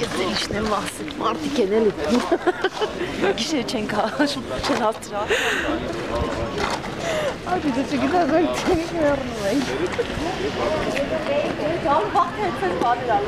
Jesteś masy, Marty Keneli. Dzisiaj cienka, cienka stra. Abi de çünkü de böyle çekmiyorum ben. Tamam bak sen fadil abi.